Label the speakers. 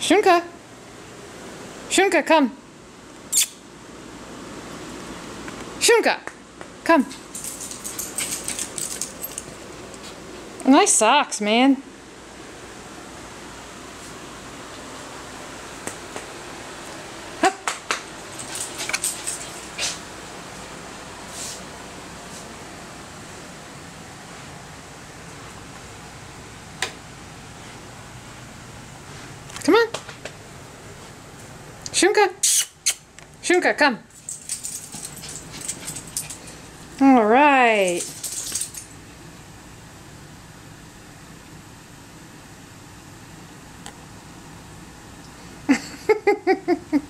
Speaker 1: Shunka. Shunka, come. Shunka, come. Nice socks, man. Shunka! Shunka, come. All right.